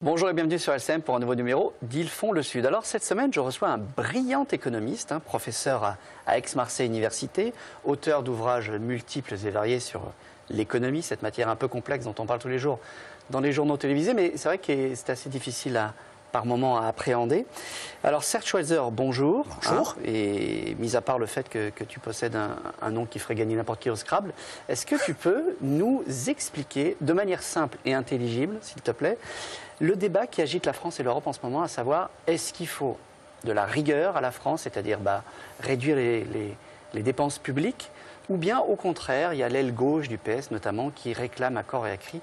Bonjour et bienvenue sur LCM pour un nouveau numéro d'Ils font le Sud. Alors cette semaine, je reçois un brillant économiste, hein, professeur à, Aix-Marseille Université, auteur d'ouvrages multiples et variés sur l'économie, cette matière un peu complexe dont on parle tous les jours dans les journaux télévisés, mais c'est vrai que c'est assez difficile à, par moment à appréhender. Alors Serge Schweizer, bonjour. Bonjour. Hein, et mis à part le fait que, tu possèdes un, nom qui ferait gagner n'importe qui au Scrabble, est-ce que tu peux nous expliquer de manière simple et intelligible, s'il te plaît, le débat qui agite la France et l'Europe en ce moment, à savoir est-ce qu'il faut de la rigueur à la France, c'est-à-dire bah, réduire les, les dépenses publiques, ou bien au contraire, il y a l'aile gauche du PS notamment qui réclame à corps et à cri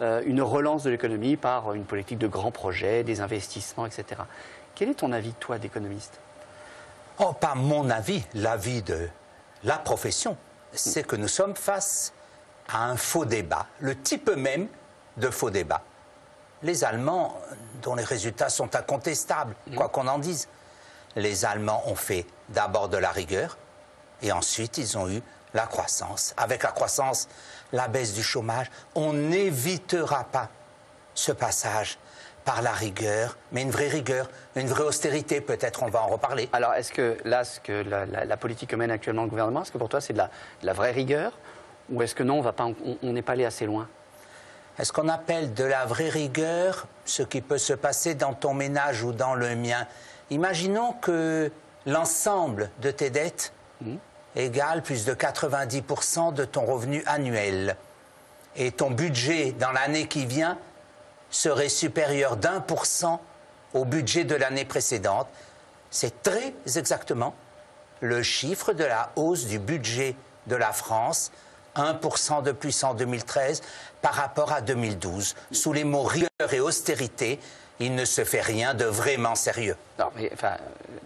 une relance de l'économie par une politique de grands projets, des investissements, etc. Quel est ton avis, toi, d'économiste? Oh, pas mon avis, l'avis de la profession. C'est que nous sommes face à un faux débat, le type même de faux débat. Les Allemands, dont les résultats sont incontestables, mm. quoi qu'on en dise, les Allemands ont fait d'abord de la rigueur et ensuite ils ont eu la croissance. Avec la croissance, la baisse du chômage, on n'évitera pas ce passage par la rigueur, mais une vraie rigueur, une vraie austérité, peut-être on va en reparler. Alors est-ce que là, ce que la, politique que mène actuellement le gouvernement, est-ce que pour toi c'est de la, vraie rigueur ou est-ce que non, on n'est pas allé assez loin? Est-ce qu'on appelle de la vraie rigueur ce qui peut se passer dans ton ménage ou dans le mien? Imaginons que l'ensemble de tes dettes mmh égale plus de 90% de ton revenu annuel. Et ton budget dans l'année qui vient serait supérieur d'un pour cent au budget de l'année précédente. C'est très exactement le chiffre de la hausse du budget de la France, 1% de plus en 2013 par rapport à 2012. Sous les mots rigueur et austérité, il ne se fait rien de vraiment sérieux. Non, mais enfin,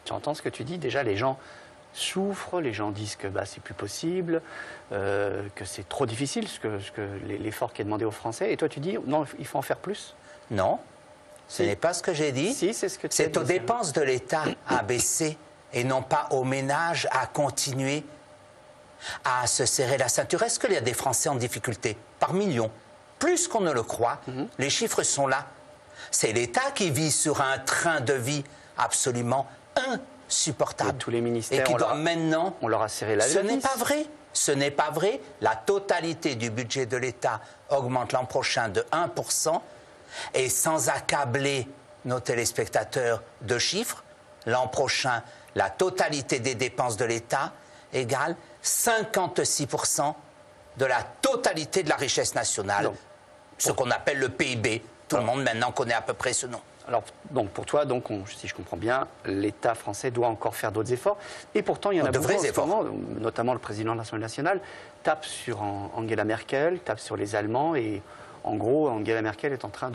tu entends ce que tu dis Déjà, les gens souffrent, les gens disent que bah, c'est plus possible, euh, que c'est trop difficile, ce que, ce que l'effort qui est demandé aux Français. Et toi, tu dis non, il faut en faire plus Non, ce n'est pas ce que j'ai dit. Si, c'est ce que tu C'est aux dépenses de l'État à baisser et non pas aux ménages à continuer à se serrer la ceinture. Est-ce qu'il y a des Français en difficulté Par millions. Plus qu'on ne le croit, mhm. les chiffres sont là. C'est l'État qui vit sur un train de vie absolument supportable. tous les ministères. Et qui doit maintenant. On leur a serré la Ce n'est pas vrai. Ce n'est pas vrai. La totalité du budget de l'État augmente l'an prochain de 1%. Et sans accabler nos téléspectateurs de chiffres, l'an prochain, la totalité des dépenses de l'État égale 56% de la totalité de la richesse nationale, ce qu'on appelle le PIB. Tout le monde maintenant connaît à peu près ce nom. Alors, donc pour toi, donc, si je comprends bien, l'État français doit encore faire d'autres efforts. Et pourtant, il y en a de vrais efforts. notamment le président de l'Assemblée nationale tape sur Angela Merkel, tape sur les Allemands. Et en gros, Angela Merkel est en train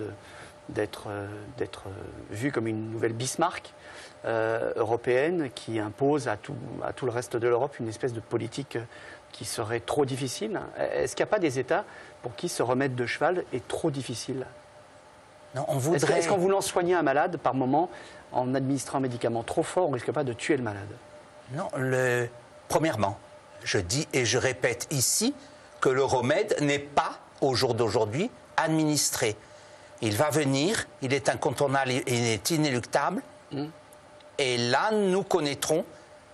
d'être euh, euh, vue comme une nouvelle Bismarck euh, européenne qui impose à tout, à tout le reste de l'Europe une espèce de politique qui serait trop difficile. Est-ce qu'il n'y a pas des États pour qui se remettre de cheval est trop difficile? Est-ce qu'en voulant soigner un malade, par moment, en administrant un médicament trop fort, on ne risque pas de tuer le malade? Non, le... premièrement, je dis et je répète ici que le remède n'est pas, au jour d'aujourd'hui, administré. Il va venir, il est incontournable, il est inéluctable. Hmm. Et là, nous connaîtrons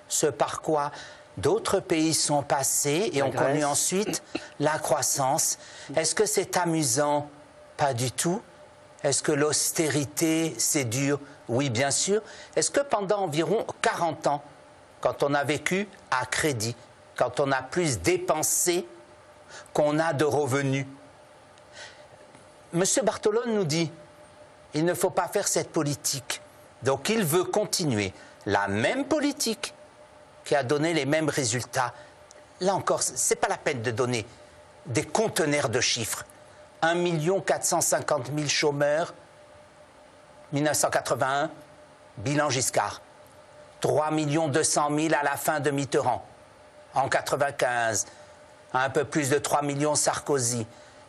ce par quoi d'autres pays sont passés et ont connu ensuite la croissance. Est-ce que c'est amusant? Pas du tout. Est-ce que l'austérité, c'est dur Oui, bien sûr. Est-ce que pendant environ 40 ans, quand on a vécu à crédit, quand on a plus dépensé qu'on a de revenus, M. Bartolone nous dit, il ne faut pas faire cette politique. Donc il veut continuer la même politique qui a donné les mêmes résultats. Là encore, ce n'est pas la peine de donner des conteneurs de chiffres. 1 450 000 chômeurs, 1981, bilan Giscard. 3 200 000 à la fin de Mitterrand. En 95, un peu plus de 3 millions Sarkozy.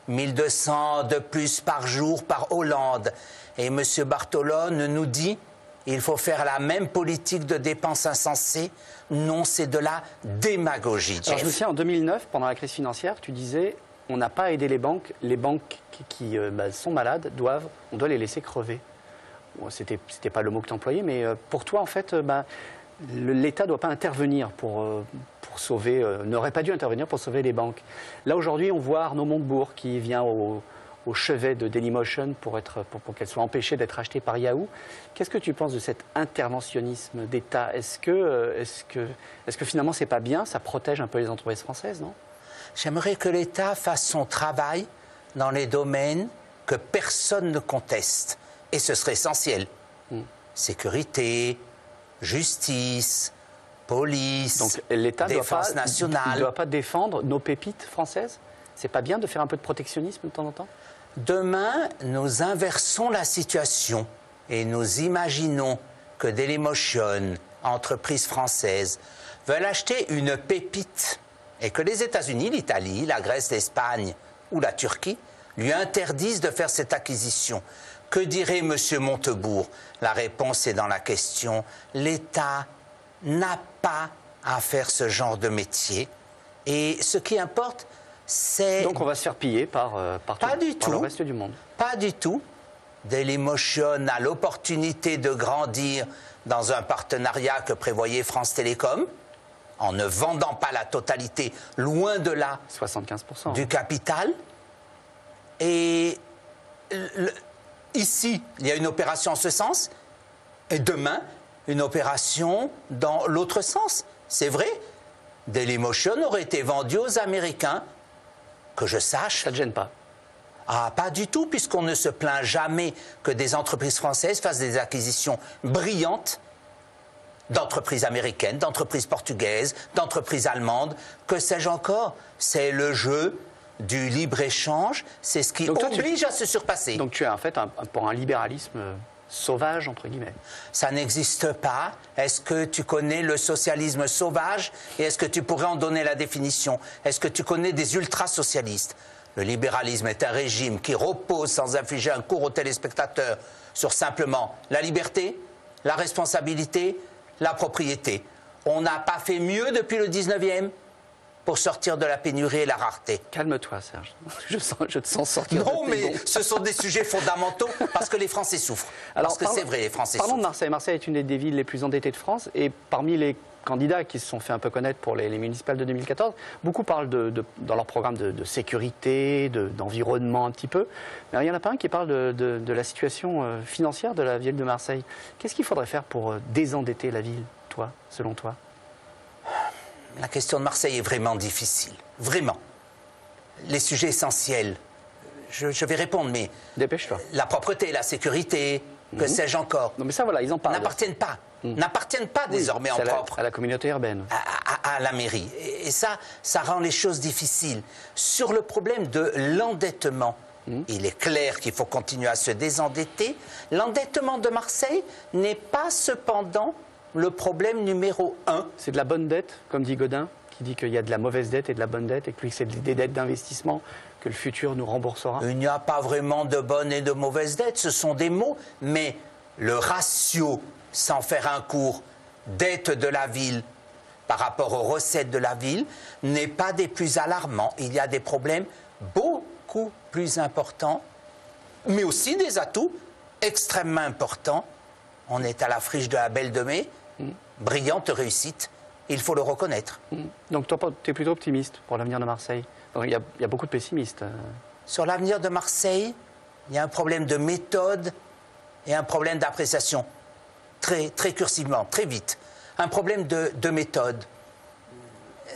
1200 de plus par jour par Hollande. Et M. Bartolone nous dit il faut faire la même politique de dépenses insensées. Non, c'est de la démagogie. Alors, je me souviens, en 2009, pendant la crise financière, tu disais on n'a pas aidé les banques. Les banques qui, euh, bah, sont malades doivent, on doit les laisser crever. Bon, C'était, pas le mot que tu employais, mais euh, pour toi, en fait, euh, bah, l'État doit pas intervenir pour, sauver, n'aurait pas dû intervenir pour sauver les banques. Là, aujourd'hui, on voit Arnaud Montebourg qui vient au, chevet de Dailymotion pour, pour, qu'elle soit empêchée d'être achetée par Yahoo. Qu'est-ce que tu penses de cet interventionnisme d'État? Est-ce que, est-ce que, est-ce que finalement, c'est pas bien? Ça protège un peu les entreprises françaises, non? J'aimerais que l'État fasse son travail dans les domaines que personne ne conteste. Et ce serait essentiel. Sécurité, justice, police, Donc l'État ne doit pas, défense nationale. ne doit pas défendre nos pépites françaises? C'est pas bien de faire un peu de protectionnisme de temps en temps? Demain, nous inversons la situation et nous imaginons que Dailymotion, entreprise française, veulent acheter une pépite et que les États-Unis, l'Italie, la Grèce, l'Espagne ou la Turquie lui interdisent de faire cette acquisition. Que dirait M. Montebourg? La réponse est dans la question. L'État n'a pas à faire ce genre de métier. Et ce qui importe, c'est Donc on va se faire piller par, euh, par, Pas tout- du par le tout. reste du monde. Pas du tout. Dailymotion a l'opportunité de grandir dans un partenariat que prévoyait France Télécom, en ne vendant pas la totalité, loin de là, 75%. du capital. Et le- ici, il y a une opération en ce sens, et demain, une opération dans l'autre sens. C'est vrai, Dailymotion aurait été vendu aux Américains, que je sache, Ça ne te gêne pas ah, pas du tout, puisqu'on ne se plaint jamais que des entreprises françaises fassent des acquisitions brillantes d'entreprises américaines, d'entreprises portugaises, d'entreprises allemandes, que sais-je encore? C'est le jeu du libre-échange, c'est ce qui Donc toi, tu- oblige à se surpasser. Donc tu es en fait un- pour un libéralisme euh, sauvage, entre guillemets. Ça n'existe pas. Est-ce que tu connais le socialisme sauvage et est-ce que tu pourrais en donner la définition? Est-ce que tu connais des ultrasocialistes? Le libéralisme est un régime qui repose sans infliger un cours aux téléspectateurs sur simplement la liberté, la responsabilité, la propriété. On n'a pas fait mieux depuis le 19e pour sortir de la pénurie et la rareté. Calme-toi, Serge. Je, sens- je te sens sortir Non, de mais ce sont des sujets fondamentaux parce que les Français souffrent. parce que parlons- c'est vrai, les Français Parlons de souffrent. Marseille. Marseille est une des, des villes les plus endettées de France. Et parmi les candidats qui se sont fait un peu connaître pour les, les municipales de 2014, beaucoup parlent de, de- dans leur programme de, de sécurité, de- d'environnement un petit peu. Mais il n'y en a pas un qui parle de, la situation euh, financière de la ville de Marseille. Qu'est-ce qu'il faudrait faire pour euh, désendetter la ville, toi, selon toi? La question de Marseille est vraiment difficile. Vraiment. Les sujets essentiels, je, je vais répondre, mais Dépêche-toi. la propreté, la sécurité, que sais-je encore, Non, mais ça, voilà, ils en parlent. n'appartiennent pas. N'appartiennent pas désormais en à la- propre à la communauté urbaine. à, à- à la mairie. Et, et ça, ça rend les choses difficiles. Sur le problème de l'endettement, il est clair qu'il faut continuer à se désendetter. L'endettement de Marseille n'est pas cependant le problème numéro un. C'est de la bonne dette, comme dit Godin, qui dit qu'il y a de la mauvaise dette et de la bonne dette, et que c'est des dettes d'investissement que le futur nous remboursera. Il n'y a pas vraiment de bonne et de mauvaise dette, ce sont des mots, mais le ratio, sans faire un cours, dette de la ville par rapport aux recettes de la ville n'est pas des plus alarmants. Il y a des problèmes beaucoup plus importants, mais aussi des atouts extrêmement importants. On est à la friche de la Belle de Mai, brillante réussite, il faut le reconnaître. Donc toi, tu es plutôt optimiste pour l'avenir de Marseille? Donc, il, y a, il y a beaucoup de pessimistes. euh. Sur l'avenir de Marseille, il y a un problème de méthode et un problème d'appréciation. Très, très cursivement, très vite. Un problème de, de méthode.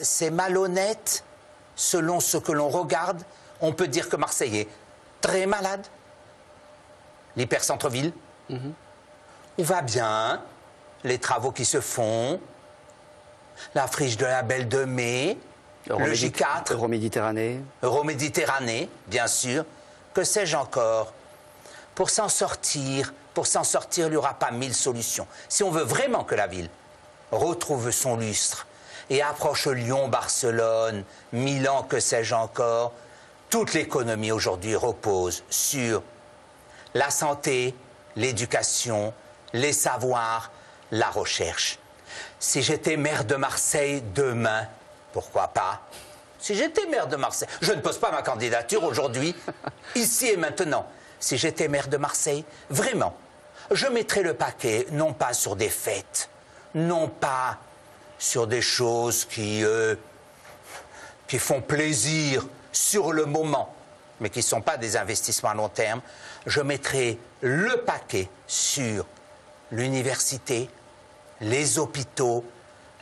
C'est malhonnête selon ce que l'on regarde. On peut dire que Marseille est très malade. L'hypercentre-ville. Où va bien les travaux qui se font. La friche de la Belle de Mai. Le Euromédit- J4. Euroméditerranée. Euroméditerranée, bien sûr. Que sais-je encore? Pour s'en sortir, pour s'en sortir, il n'y aura pas mille solutions. Si on veut vraiment que la ville retrouve son lustre et approche Lyon, Barcelone, Milan, que sais-je encore, toute l'économie aujourd'hui repose sur la santé, l'éducation, les savoirs, la recherche. Si j'étais maire de Marseille demain, pourquoi pas? Si j'étais maire de Marseille, je ne pose pas ma candidature aujourd'hui, ici et maintenant. Si j'étais maire de Marseille, vraiment, je mettrais le paquet non pas sur des fêtes, non pas sur des choses qui, euh, qui font plaisir sur le moment, mais qui ne sont pas des investissements à long terme. Je mettrais le paquet sur l'université, les hôpitaux,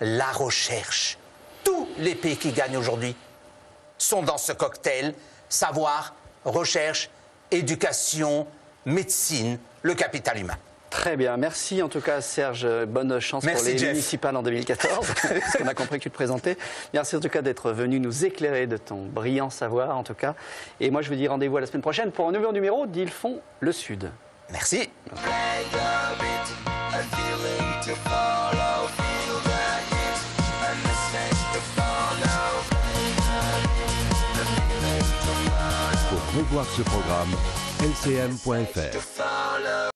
la recherche. Tous les pays qui gagnent aujourd'hui sont dans ce cocktail savoir, recherche, éducation, médecine, le capital humain. Très bien, merci en tout cas Serge, bonne chance Merci, pour les Jeff. municipales en 2014, parce qu'on a compris que tu te présentais. Merci en tout cas d'être venu nous éclairer de ton brillant savoir en tout cas. Et moi je vous dis rendez-vous à la semaine prochaine pour un nouveau numéro d'Ils font le Sud. Merci. Pour revoir ce programme, lcm.fr.